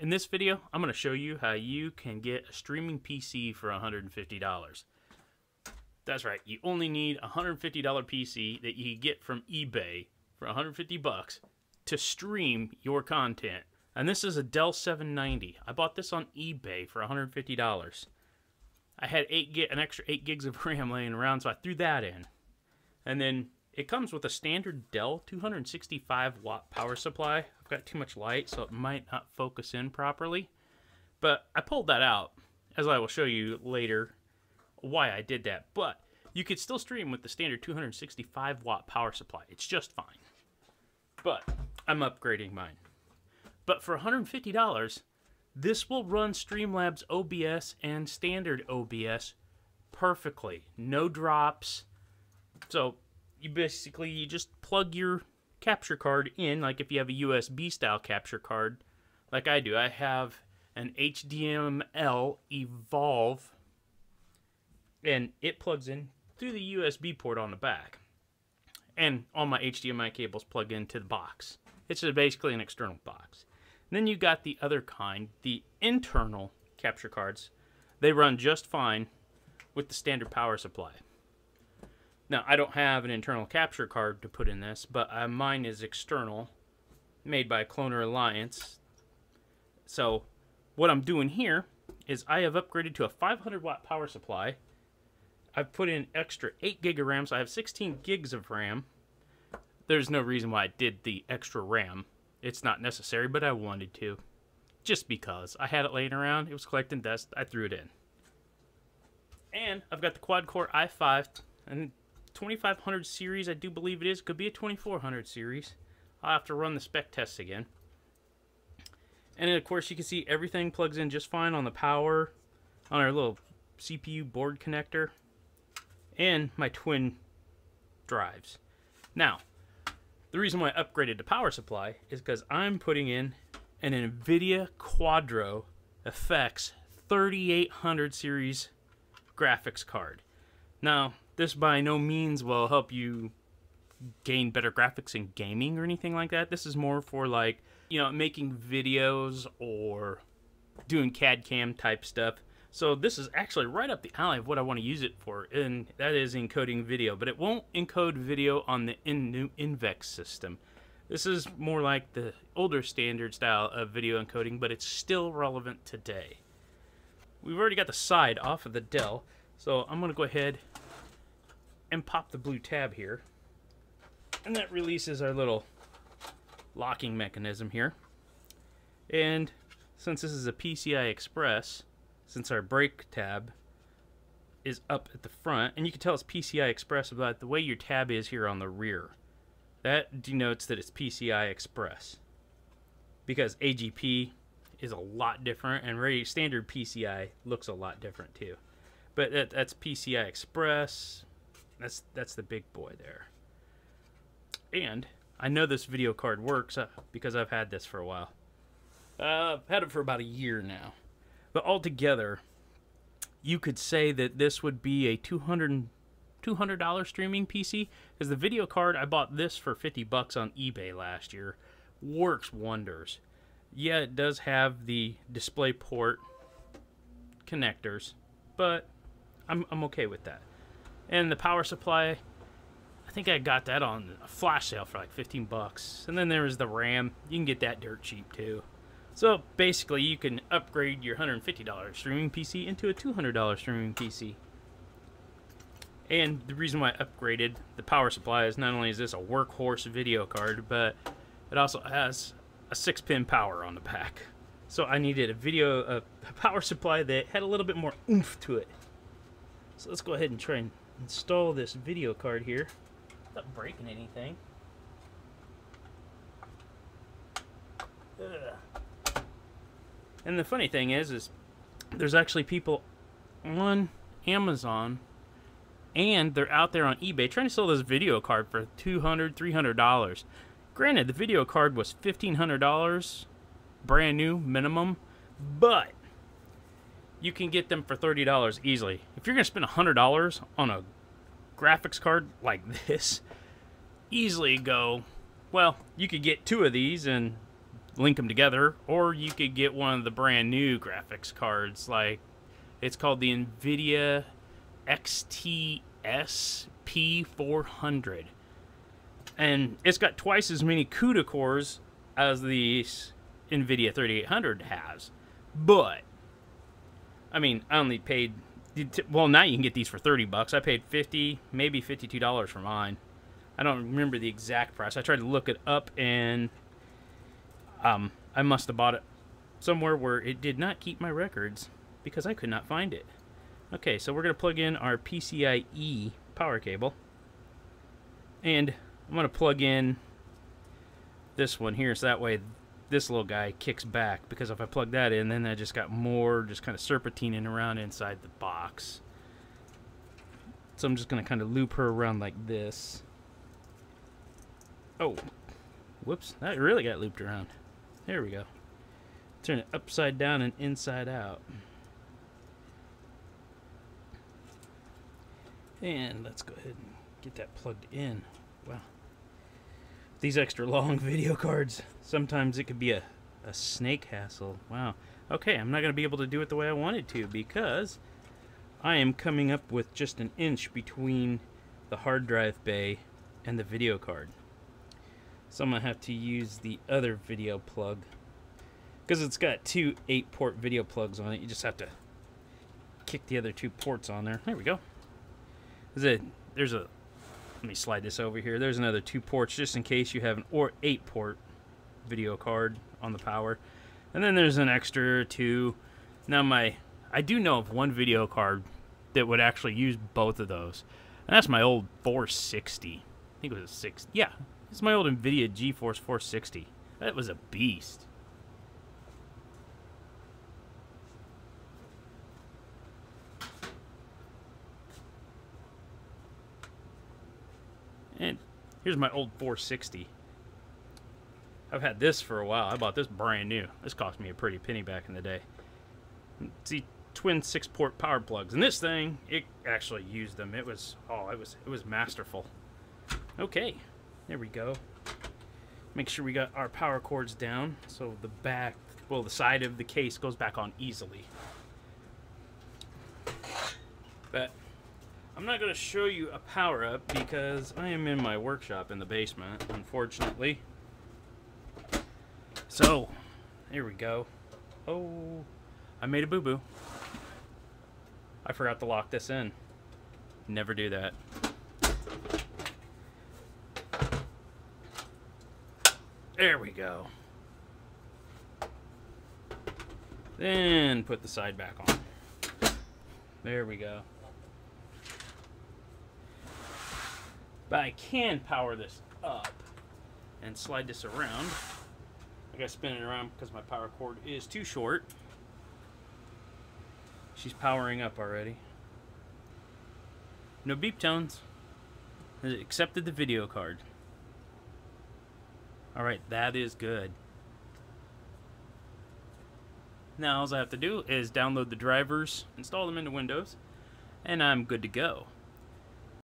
In this video, I'm going to show you how you can get a streaming PC for $150. That's right, you only need a $150 PC that you get from eBay for 150 bucks to stream your content. And this is a Dell 790. I bought this on eBay for $150. I had eight an extra 8 gigs of RAM laying around, so I threw that in. And then it comes with a standard Dell 265 watt power supply. I've got too much light, so it might not focus in properly. But I pulled that out, as I will show you later why I did that. But you could still stream with the standard 265 watt power supply. It's just fine. But I'm upgrading mine. But for $150, this will run Streamlabs OBS and standard OBS perfectly. No drops. So you basically you just plug your capture card in like if you have a USB style capture card like I do. I have an HDML Evolve and it plugs in through the USB port on the back. And all my HDMI cables plug into the box. It's basically an external box. And then you got the other kind, the internal capture cards. They run just fine with the standard power supply. Now, I don't have an internal capture card to put in this, but uh, mine is external, made by Cloner Alliance. So, what I'm doing here is I have upgraded to a 500 watt power supply. I've put in extra 8 gig of RAM, so I have 16 gigs of RAM. There's no reason why I did the extra RAM. It's not necessary, but I wanted to. Just because. I had it laying around, it was collecting dust, I threw it in. And I've got the quad core i5 and 2500 series, I do believe it is. Could be a 2400 series. I'll have to run the spec tests again. And then, of course, you can see everything plugs in just fine on the power, on our little CPU board connector, and my twin drives. Now, the reason why I upgraded the power supply is because I'm putting in an NVIDIA Quadro FX 3800 series graphics card. Now, this by no means will help you gain better graphics in gaming or anything like that. This is more for like, you know, making videos or doing CAD cam type stuff. So this is actually right up the alley of what I want to use it for, and that is encoding video. But it won't encode video on the in new NVENC system. This is more like the older standard style of video encoding, but it's still relevant today. We've already got the side off of the Dell, so I'm going to go ahead and pop the blue tab here. And that releases our little locking mechanism here. And since this is a PCI Express, since our brake tab is up at the front, and you can tell it's PCI Express about the way your tab is here on the rear. That denotes that it's PCI Express. Because AGP is a lot different, and standard PCI looks a lot different too. But that, that's PCI Express, that's that's the big boy there. And I know this video card works uh, because I've had this for a while. Uh, I've had it for about a year now. But altogether, you could say that this would be a 200 $200 streaming PC because the video card I bought this for 50 bucks on eBay last year works wonders. Yeah, it does have the DisplayPort connectors, but I'm I'm okay with that. And the power supply, I think I got that on a flash sale for like 15 bucks. And then there was the RAM. You can get that dirt cheap too. So basically, you can upgrade your $150 streaming PC into a $200 streaming PC. And the reason why I upgraded the power supply is not only is this a workhorse video card, but it also has a 6-pin power on the back. So I needed a video a power supply that had a little bit more oomph to it. So let's go ahead and try and install this video card here without breaking anything. Ugh. And the funny thing is, is there's actually people on Amazon and they're out there on eBay trying to sell this video card for $200, $300. Granted, the video card was $1,500, brand new, minimum, but you can get them for $30 easily. If you're going to spend $100 on a graphics card like this, easily go, well, you could get two of these and link them together, or you could get one of the brand new graphics cards. Like it's called the NVIDIA XTS P400, and it's got twice as many CUDA cores as the NVIDIA 3800 has. But I mean, I only paid. Well, now you can get these for 30 bucks. I paid 50, maybe $52 for mine. I don't remember the exact price. I tried to look it up and um, I must have bought it somewhere where it did not keep my records because I could not find it. Okay, so we're going to plug in our PCIe power cable. And I'm to plug in this one here so that way this little guy kicks back because if I plug that in then I just got more just kind of serpentining around inside the box. So I'm just going to kind of loop her around like this. Oh, whoops, that really got looped around. There we go. Turn it upside down and inside out. And let's go ahead and get that plugged in. Wow. These extra long video cards, sometimes it could be a, a snake hassle. Wow. Okay, I'm not going to be able to do it the way I wanted to because I am coming up with just an inch between the hard drive bay and the video card. So I'm going to have to use the other video plug. Because it's got two 8-port video plugs on it. You just have to kick the other two ports on there. There we go. There's a, there's a let me slide this over here. There's another two ports just in case you have an or 8-port video card on the power. And then there's an extra two. Now my I do know of one video card that would actually use both of those. And that's my old 460. I think it was a 6. Yeah, it's my old NVIDIA GeForce 460. That was a beast. And here's my old 460. I've had this for a while. I bought this brand new. This cost me a pretty penny back in the day. See, twin six-port power plugs, and this thing, it actually used them. It was, oh, it was, it was masterful. Okay, there we go. Make sure we got our power cords down so the back, well, the side of the case goes back on easily. But I'm not going to show you a power up because I am in my workshop in the basement, unfortunately. So, here we go. Oh, I made a boo-boo. I forgot to lock this in. Never do that. There we go. Then put the side back on. There we go. But I can power this up and slide this around. I gotta spin it around because my power cord is too short. She's powering up already. No beep tones. It accepted the video card. Alright, that is good. Now all I have to do is download the drivers, install them into Windows, and I'm good to go.